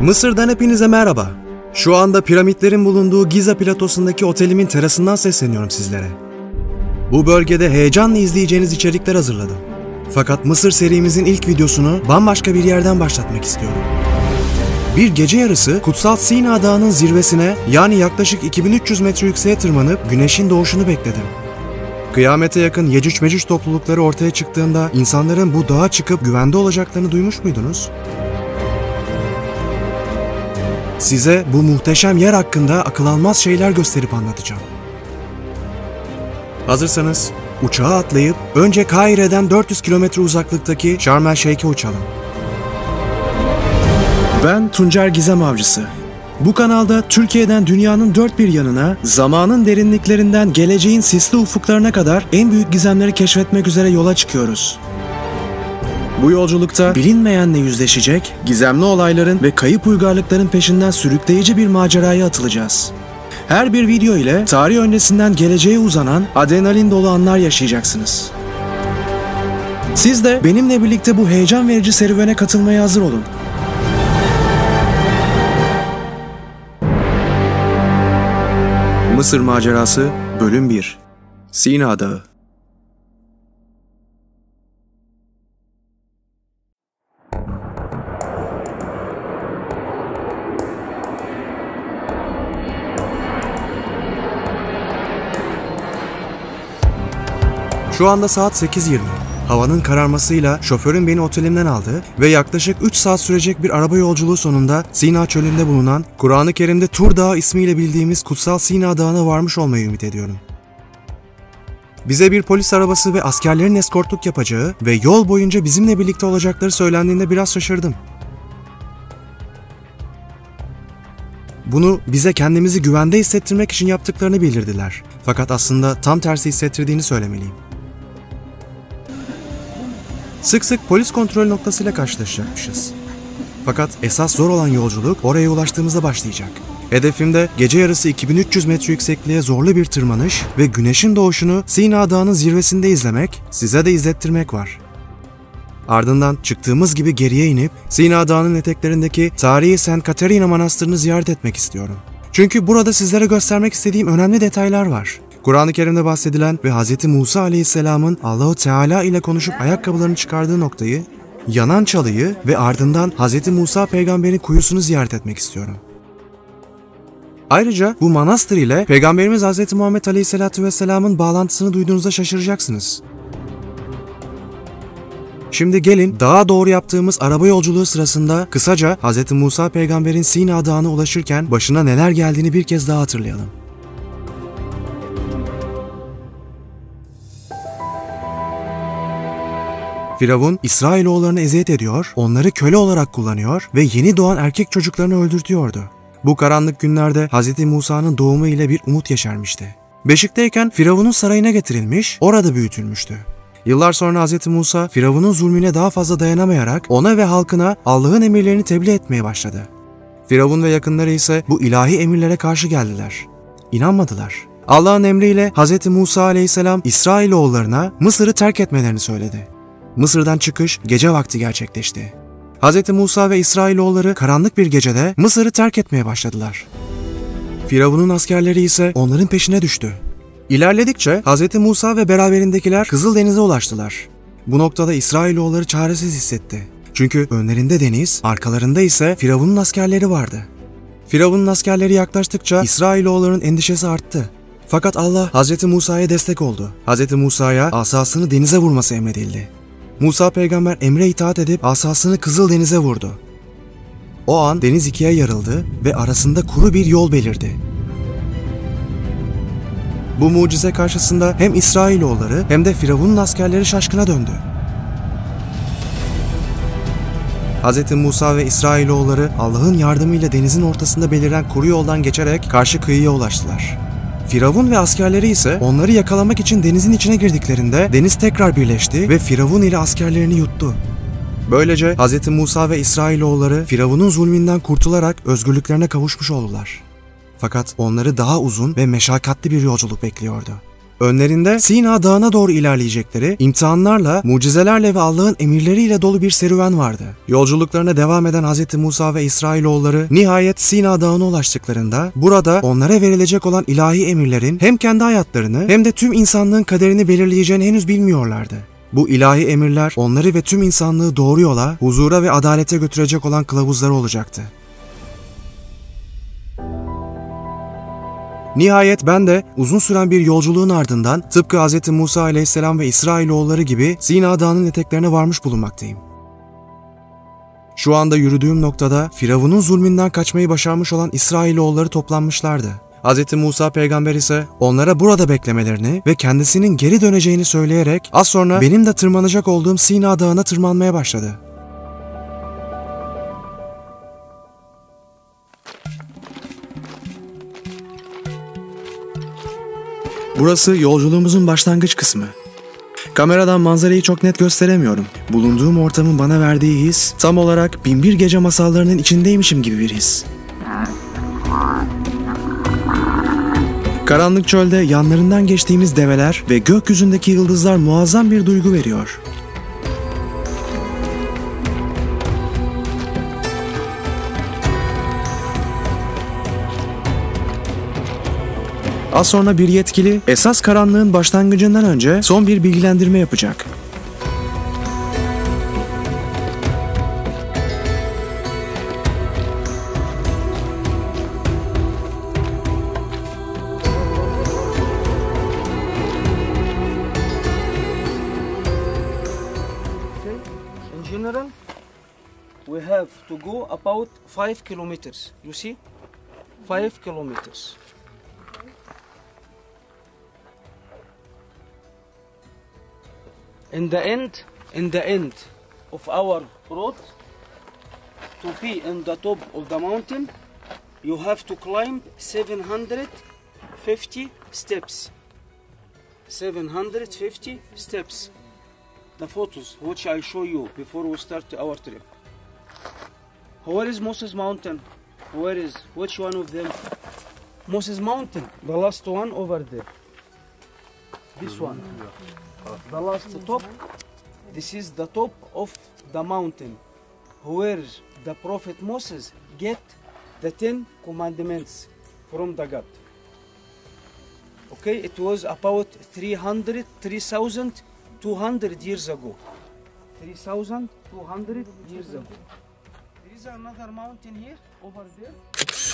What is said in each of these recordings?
Mısır'dan hepinize merhaba. Şu anda piramitlerin bulunduğu Giza platosundaki otelimin terasından sesleniyorum sizlere. Bu bölgede heyecanla izleyeceğiniz içerikler hazırladım. Fakat Mısır serimizin ilk videosunu bambaşka bir yerden başlatmak istiyorum. Bir gece yarısı Kutsal Sina Dağı'nın zirvesine yani yaklaşık 2300 metre yükseğe tırmanıp güneşin doğuşunu bekledim. Kıyamete yakın Yecüc Mecüc toplulukları ortaya çıktığında insanların bu dağa çıkıp güvende olacaklarını duymuş muydunuz? Size bu muhteşem yer hakkında akıl almaz şeyler gösterip anlatacağım. Hazırsanız uçağa atlayıp önce Kaire'den 400 kilometre uzaklıktaki Sharm el Şeyh'e uçalım. Ben Tuncer Gizem Avcısı. Bu kanalda Türkiye'den dünyanın dört bir yanına, zamanın derinliklerinden geleceğin sisli ufuklarına kadar en büyük gizemleri keşfetmek üzere yola çıkıyoruz. Bu yolculukta bilinmeyenle yüzleşecek, gizemli olayların ve kayıp uygarlıkların peşinden sürükleyici bir maceraya atılacağız. Her bir video ile tarih öncesinden geleceğe uzanan adrenalin dolu anlar yaşayacaksınız. Siz de benimle birlikte bu heyecan verici serüvene katılmaya hazır olun. Mısır Macerası Bölüm 1 Sina Dağı Şu anda saat 8.20. Havanın kararmasıyla şoförün beni otelimden aldı ve yaklaşık 3 saat sürecek bir araba yolculuğu sonunda Sina çölünde bulunan Kur'an-ı Kerim'de Tur Dağı ismiyle bildiğimiz Kutsal Sina Dağı'na varmış olmayı ümit ediyorum. Bize bir polis arabası ve askerlerin eskortluk yapacağı ve yol boyunca bizimle birlikte olacakları söylendiğinde biraz şaşırdım. Bunu bize kendimizi güvende hissettirmek için yaptıklarını bildirdiler. Fakat aslında tam tersi hissettirdiğini söylemeliyim. Sık sık polis kontrol noktasıyla karşılaşacakmışız. Fakat esas zor olan yolculuk oraya ulaştığımızda başlayacak. Hedefimde gece yarısı 2300 metre yüksekliğe zorlu bir tırmanış ve güneşin doğuşunu Sina Dağı'nın zirvesinde izlemek, size de izlettirmek var. Ardından çıktığımız gibi geriye inip Sina Dağı'nın eteklerindeki tarihi St. Katerina Manastırı'nı ziyaret etmek istiyorum. Çünkü burada sizlere göstermek istediğim önemli detaylar var. Kur'an-ı Kerim'de bahsedilen ve Hz. Musa Aleyhisselam'ın Allahu Teala ile konuşup ayakkabılarını çıkardığı noktayı, yanan çalıyı ve ardından Hz. Musa peygamberin kuyusunu ziyaret etmek istiyorum. Ayrıca bu manastır ile Peygamberimiz Hz. Muhammed Aleyhisselatü Vesselam'ın bağlantısını duyduğunuzda şaşıracaksınız. Şimdi gelin dağa doğru yaptığımız araba yolculuğu sırasında kısaca Hz. Musa peygamberin Sina Dağı'na ulaşırken başına neler geldiğini bir kez daha hatırlayalım. Firavun İsrailoğullarını eziyet ediyor, onları köle olarak kullanıyor ve yeni doğan erkek çocuklarını öldürtüyordu. Bu karanlık günlerde Hz. Musa'nın doğumu ile bir umut yeşermişti. Beşikteyken Firavun'un sarayına getirilmiş, orada büyütülmüştü. Yıllar sonra Hz. Musa, Firavun'un zulmüne daha fazla dayanamayarak ona ve halkına Allah'ın emirlerini tebliğ etmeye başladı. Firavun ve yakınları ise bu ilahi emirlere karşı geldiler. İnanmadılar. Allah'ın emriyle Hz. Musa aleyhisselam İsrailoğullarına Mısır'ı terk etmelerini söyledi. Mısır'dan çıkış gece vakti gerçekleşti. Hz. Musa ve İsrailoğulları karanlık bir gecede Mısır'ı terk etmeye başladılar. Firavun'un askerleri ise onların peşine düştü. İlerledikçe Hz. Musa ve beraberindekiler Kızıldeniz'e ulaştılar. Bu noktada İsrailoğulları çaresiz hissetti. Çünkü önlerinde deniz, arkalarında ise Firavun'un askerleri vardı. Firavun'un askerleri yaklaştıkça İsrailoğulların endişesi arttı. Fakat Allah Hz. Musa'ya destek oldu. Hz. Musa'ya asasını denize vurması emredildi. Musa peygamber emre itaat edip asasını Kızıl Deniz'e vurdu. O an deniz ikiye yarıldı ve arasında kuru bir yol belirdi. Bu mucize karşısında hem İsrailoğulları hem de Firavun'un askerleri şaşkına döndü. Hz. Musa ve İsrailoğulları Allah'ın yardımıyla denizin ortasında beliren kuru yoldan geçerek karşı kıyıya ulaştılar. Firavun ve askerleri ise onları yakalamak için denizin içine girdiklerinde deniz tekrar birleşti ve Firavun ile askerlerini yuttu. Böylece Hz. Musa ve İsrailoğulları Firavun'un zulmünden kurtularak özgürlüklerine kavuşmuş oldular. Fakat onları daha uzun ve meşakkatli bir yolculuk bekliyordu. Önlerinde Sina Dağı'na doğru ilerleyecekleri, imtihanlarla, mucizelerle ve Allah'ın emirleriyle dolu bir serüven vardı. Yolculuklarına devam eden Hz. Musa ve İsrailoğulları nihayet Sina Dağı'na ulaştıklarında burada onlara verilecek olan ilahi emirlerin hem kendi hayatlarını hem de tüm insanlığın kaderini belirleyeceğini henüz bilmiyorlardı. Bu ilahi emirler onları ve tüm insanlığı doğru yola, huzura ve adalete götürecek olan kılavuzları olacaktı. Nihayet ben de uzun süren bir yolculuğun ardından tıpkı Hz. Musa aleyhisselam ve İsrailoğulları gibi Sina Dağı'nın eteklerine varmış bulunmaktayım. Şu anda yürüdüğüm noktada Firavun'un zulmünden kaçmayı başarmış olan İsrailoğulları toplanmışlardı. Hz. Musa peygamber ise onlara burada beklemelerini ve kendisinin geri döneceğini söyleyerek az sonra benim de tırmanacak olduğum Sina Dağı'na tırmanmaya başladı. Burası yolculuğumuzun başlangıç kısmı. Kameradan manzarayı çok net gösteremiyorum. Bulunduğum ortamın bana verdiği his tam olarak binbir gece masallarının içindeymişim gibi bir his. Karanlık çölde yanlarından geçtiğimiz develer ve gökyüzündeki yıldızlar muazzam bir duygu veriyor. Az sonra bir yetkili esas karanlığın başlangıcından önce son bir bilgilendirme yapacak. General, we have to go about five kilometers. You see, five kilometers. In the end, in the end of our road, to be in the top of the mountain, you have to climb 750 steps. 750 steps the photos which I show you before we start our trip. Where is Moses Mountain? Where is which one of them? Moses Mountain, the last one over there. This one, the last top. This is the top of the mountain, where the prophet Moses get the ten commandments from the God. Okay, it was about 300, 3,200 years ago. 3,200 years ago.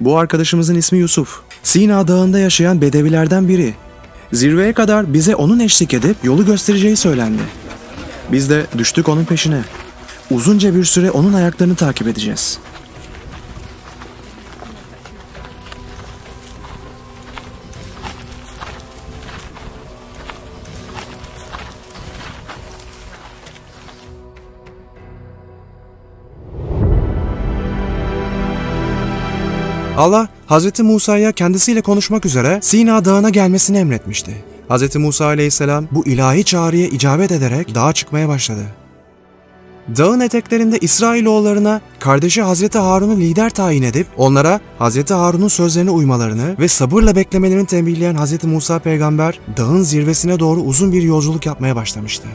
Bu arkadaşımızın ismi Yusuf. Sina Dağı'nda yaşayan bedevilerden biri. Zirveye kadar bize onun eşlik edip yolu göstereceği söylendi. Biz de düştük onun peşine. Uzunca bir süre onun ayaklarını takip edeceğiz. Allah Hz. Musa'ya kendisiyle konuşmak üzere Sina Dağı'na gelmesini emretmişti. Hz. Musa aleyhisselam bu ilahi çağrıya icabet ederek dağa çıkmaya başladı. Dağın eteklerinde İsrailoğullarına kardeşi Hazreti Harun'u lider tayin edip onlara Hazreti Harun'un sözlerine uymalarını ve sabırla beklemelerini tembihleyen Hazreti Musa peygamber dağın zirvesine doğru uzun bir yolculuk yapmaya başlamıştı.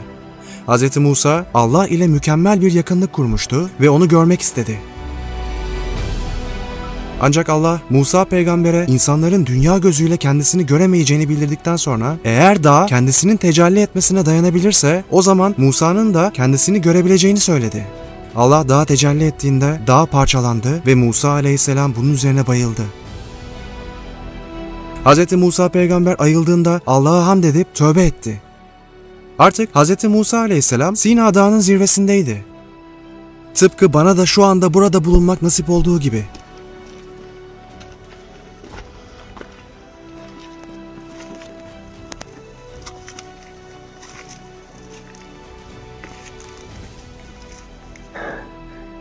Hazreti Musa Allah ile mükemmel bir yakınlık kurmuştu ve onu görmek istedi. Ancak Allah Musa peygambere insanların dünya gözüyle kendisini göremeyeceğini bildirdikten sonra eğer dağ kendisinin tecelli etmesine dayanabilirse o zaman Musa'nın da kendisini görebileceğini söyledi. Allah dağa tecelli ettiğinde dağ parçalandı ve Musa aleyhisselam bunun üzerine bayıldı. Hz. Musa peygamber ayıldığında Allah'a hamd edip tövbe etti. Artık Hz. Musa aleyhisselam Sina dağının zirvesindeydi. Tıpkı bana da şu anda burada bulunmak nasip olduğu gibi.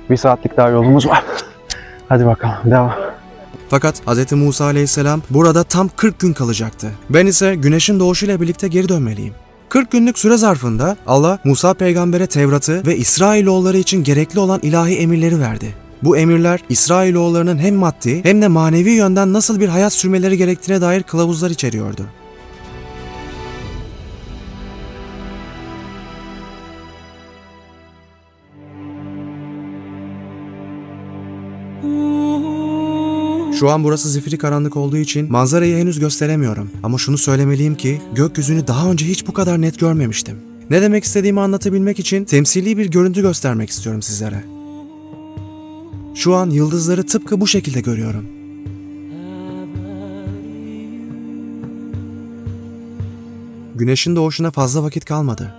Bir saatlik daha yolumuz var. Hadi bakalım devam. Fakat Hz. Musa aleyhisselam burada tam 40 gün kalacaktı. Ben ise güneşin doğuşuyla birlikte geri dönmeliyim. 40 günlük süre zarfında Allah Musa peygambere Tevrat'ı ve İsrailoğulları için gerekli olan ilahi emirleri verdi. Bu emirler İsrailoğullarının hem maddi hem de manevi yönden nasıl bir hayat sürmeleri gerektiğine dair kılavuzlar içeriyordu. Şu an burası zifiri karanlık olduğu için manzarayı henüz gösteremiyorum. Ama şunu söylemeliyim ki gökyüzünü daha önce hiç bu kadar net görmemiştim. Ne demek istediğimi anlatabilmek için temsili bir görüntü göstermek istiyorum sizlere. Şu an yıldızları tıpkı bu şekilde görüyorum. Güneşin doğuşuna fazla vakit kalmadı.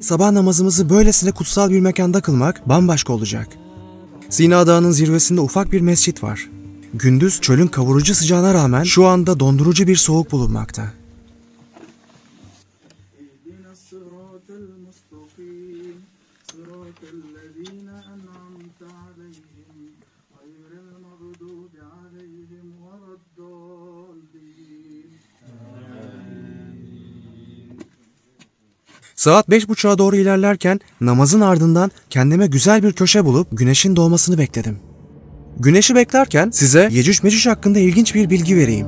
Sabah namazımızı böylesine kutsal bir mekanda kılmak bambaşka olacak. Sina Dağı'nın zirvesinde ufak bir mescit var. Gündüz çölün kavurucu sıcağına rağmen şu anda dondurucu bir soğuk bulunmakta. Saat beş buçuğa doğru ilerlerken namazın ardından kendime güzel bir köşe bulup güneşin doğmasını bekledim. Güneşi beklerken size Yecüc Mecüc hakkında ilginç bir bilgi vereyim.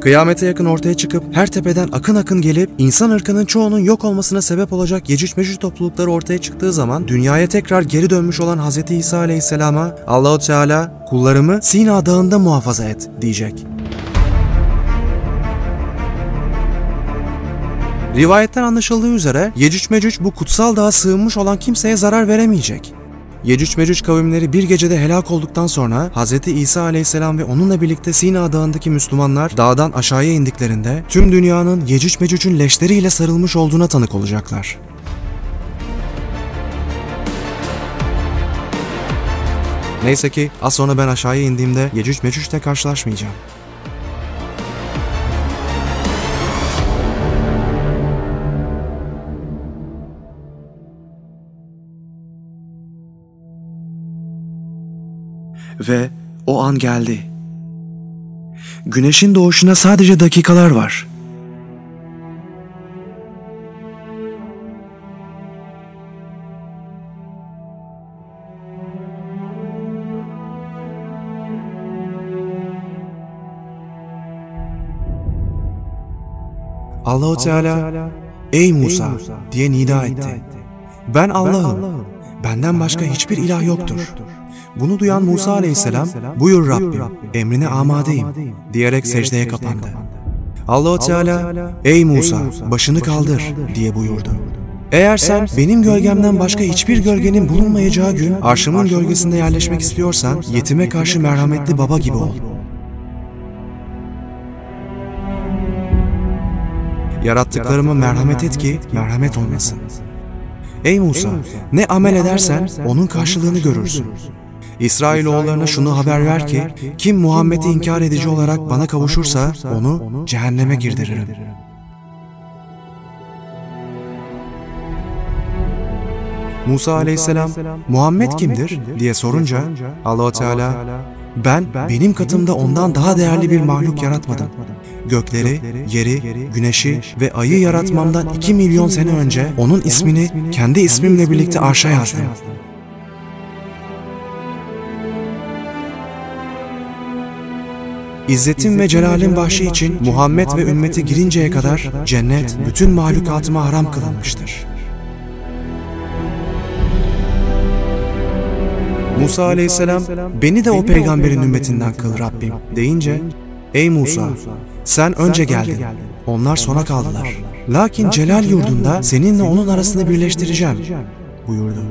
Kıyamete yakın ortaya çıkıp her tepeden akın akın gelip insan ırkının çoğunun yok olmasına sebep olacak Yecüc Mecüc toplulukları ortaya çıktığı zaman dünyaya tekrar geri dönmüş olan Hz. İsa Aleyhisselam'a Allahu Teala kullarımı Sina Dağı'nda muhafaza et diyecek. Rivayetten anlaşıldığı üzere Yecüc Mecüc bu kutsal dağa sığınmış olan kimseye zarar veremeyecek. Yecüc Mecüc kavimleri bir gecede helak olduktan sonra Hz. İsa aleyhisselam ve onunla birlikte Sina dağındaki Müslümanlar dağdan aşağıya indiklerinde tüm dünyanın Yecüc Mecüc'ün leşleriyle sarılmış olduğuna tanık olacaklar. Neyse ki az sonra ben aşağıya indiğimde Yecüc Mecüc'le karşılaşmayacağım. Ve o an geldi. Güneşin doğuşuna sadece dakikalar var. Allahu Teala ey Musa diye nida etti. Ben Allah'ım. Benden başka hiçbir ilah yoktur. Bunu duyan Musa aleyhisselam, buyur Rabbim, emrine amadeyim, diyerek secdeye kapandı. Allahu Teala, ey Musa, başını kaldır, diye buyurdu. Eğer sen benim gölgemden başka hiçbir gölgenin bulunmayacağı gün arşımın gölgesinde yerleşmek istiyorsan, yetime karşı merhametli baba gibi ol. Yarattıklarıma merhamet et ki merhamet olmasın. Ey Musa, ne amel edersen onun karşılığını görürsün. İsrailoğullarına şunu haber ver ki, kim Muhammed'i inkar edici olarak bana kavuşursa onu cehenneme girdiririm. Musa aleyhisselam, Muhammed kimdir diye sorunca allah Teala, ben benim katımda ondan daha değerli bir mahluk yaratmadım. Gökleri, yeri, güneşi ve ayı yaratmamdan 2 milyon sene önce onun ismini kendi ismimle birlikte arşa yazdım. İzzetim ve celalim bahşi için Muhammed ve ümmeti girinceye kadar cennet bütün mahlukatıma haram kılınmıştır. Musa aleyhisselam beni de o peygamberin ümmetinden kıl Rabbim deyince Ey Musa sen önce geldin onlar sona kaldılar. Lakin celal yurdunda seninle onun arasını birleştireceğim buyurdu.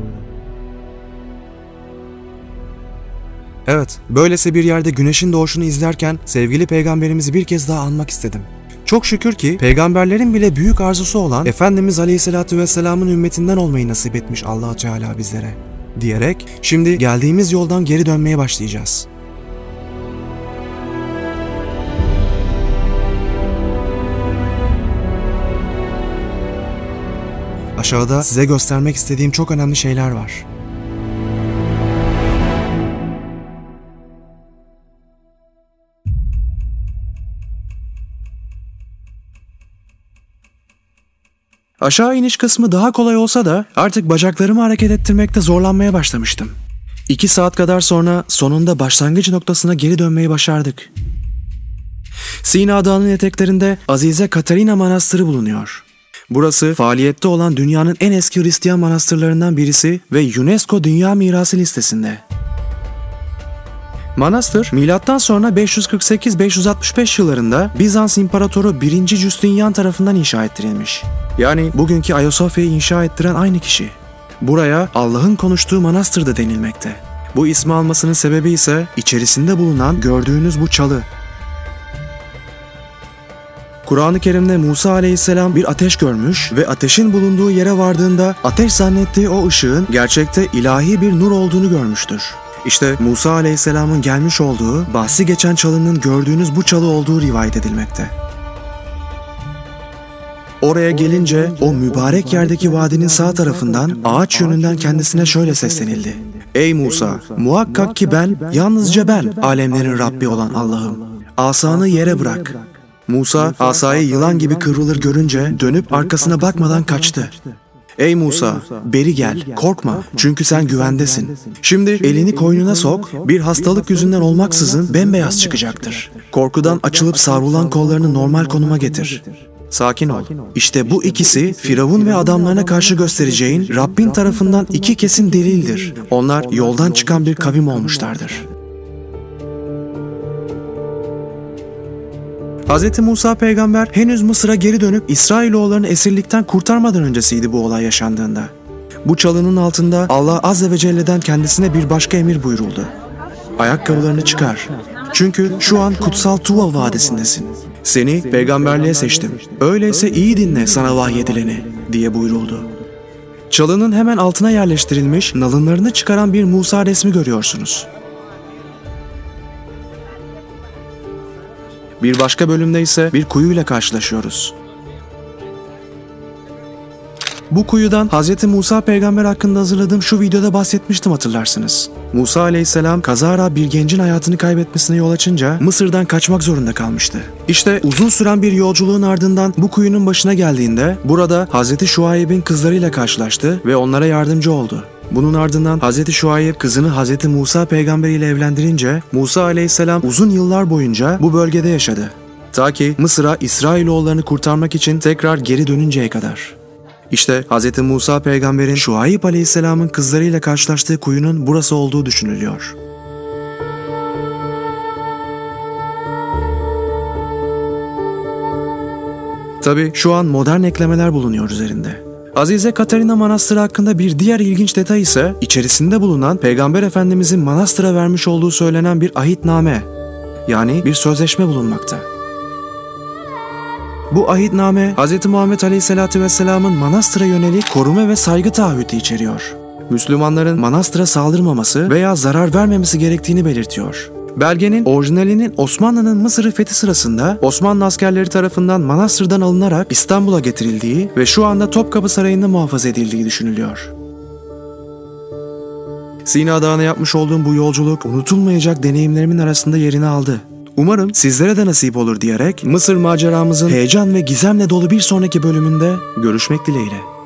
Evet, böylese bir yerde güneşin doğuşunu izlerken sevgili peygamberimizi bir kez daha anmak istedim. Çok şükür ki peygamberlerin bile büyük arzusu olan Efendimiz Aleyhisselatü Vesselam'ın ümmetinden olmayı nasip etmiş allah Teala bizlere. Diyerek şimdi geldiğimiz yoldan geri dönmeye başlayacağız. Aşağıda size göstermek istediğim çok önemli şeyler var. Aşağı iniş kısmı daha kolay olsa da artık bacaklarımı hareket ettirmekte zorlanmaya başlamıştım. İki saat kadar sonra sonunda başlangıç noktasına geri dönmeyi başardık. Sina Dağı'nın eteklerinde Azize Katerina Manastırı bulunuyor. Burası faaliyette olan dünyanın en eski Hristiyan manastırlarından birisi ve UNESCO Dünya Mirası listesinde. Manastır milattan sonra 548-565 yıllarında Bizans İmparatoru 1. Justinian tarafından inşa ettirilmiş. Yani bugünkü Ayasofya'yı inşa ettiren aynı kişi. Buraya Allah'ın konuştuğu manastır da denilmekte. Bu ismi almasının sebebi ise içerisinde bulunan gördüğünüz bu çalı. Kur'an-ı Kerim'de Musa aleyhisselam bir ateş görmüş ve ateşin bulunduğu yere vardığında ateş zannettiği o ışığın gerçekte ilahi bir nur olduğunu görmüştür. İşte Musa aleyhisselamın gelmiş olduğu, bahsi geçen çalının gördüğünüz bu çalı olduğu rivayet edilmekte. Oraya gelince o mübarek yerdeki vadinin sağ tarafından ağaç yönünden kendisine şöyle seslenildi. Ey Musa, muhakkak ki ben, yalnızca ben, alemlerin Rabbi olan Allah'ım. Asanı yere bırak. Musa, asayı yılan gibi kıvrılır görünce dönüp arkasına bakmadan kaçtı. Ey Musa, beri gel, korkma çünkü sen güvendesin. Şimdi elini koynuna sok, bir hastalık yüzünden olmaksızın bembeyaz çıkacaktır. Korkudan açılıp savrulan kollarını normal konuma getir. Sakin ol. İşte bu ikisi Firavun ve adamlarına karşı göstereceğin Rabbin tarafından iki kesin delildir. Onlar yoldan çıkan bir kavim olmuşlardır. Hz. Musa peygamber henüz Mısır'a geri dönüp İsrailoğullarını esirlikten kurtarmadan öncesiydi bu olay yaşandığında. Bu çalının altında Allah Azze ve Celle'den kendisine bir başka emir buyuruldu. Ayakkabılarını çıkar. Çünkü şu an kutsal Tuva vadisindesin. Seni peygamberliğe seçtim. Öyleyse iyi dinle sana vahyedileni diye buyuruldu. Çalının hemen altına yerleştirilmiş nalınlarını çıkaran bir Musa resmi görüyorsunuz. Bir başka bölümde ise bir kuyuyla karşılaşıyoruz. Bu kuyudan Hz. Musa peygamber hakkında hazırladığım şu videoda bahsetmiştim hatırlarsınız. Musa aleyhisselam kazara bir gencin hayatını kaybetmesine yol açınca Mısır'dan kaçmak zorunda kalmıştı. İşte uzun süren bir yolculuğun ardından bu kuyunun başına geldiğinde burada Hz. Şuayb'in kızlarıyla karşılaştı ve onlara yardımcı oldu. Bunun ardından Hz. Şuayb kızını Hz. Musa peygamber ile evlendirince Musa aleyhisselam uzun yıllar boyunca bu bölgede yaşadı. Ta ki Mısır'a İsrailoğullarını kurtarmak için tekrar geri dönünceye kadar. İşte Hz. Musa peygamberin Şuayb aleyhisselamın kızlarıyla karşılaştığı kuyunun burası olduğu düşünülüyor. Tabi şu an modern eklemeler bulunuyor üzerinde. Azize Katarina Manastırı hakkında bir diğer ilginç detay ise içerisinde bulunan Peygamber Efendimizin manastıra vermiş olduğu söylenen bir ahitname yani bir sözleşme bulunmakta. Bu ahitname Hz. Muhammed Aleyhisselatü Vesselam'ın manastıra yönelik koruma ve saygı taahhütü içeriyor. Müslümanların manastıra saldırmaması veya zarar vermemesi gerektiğini belirtiyor. Belgenin orijinalinin Osmanlı'nın Mısır'ı fethi sırasında Osmanlı askerleri tarafından manastırdan alınarak İstanbul'a getirildiği ve şu anda Topkapı Sarayı'nda muhafaza edildiği düşünülüyor. Sina Dağı'na yapmış olduğum bu yolculuk unutulmayacak deneyimlerimin arasında yerini aldı. Umarım sizlere de nasip olur diyerek Mısır maceramızın heyecan ve gizemle dolu bir sonraki bölümünde görüşmek dileğiyle.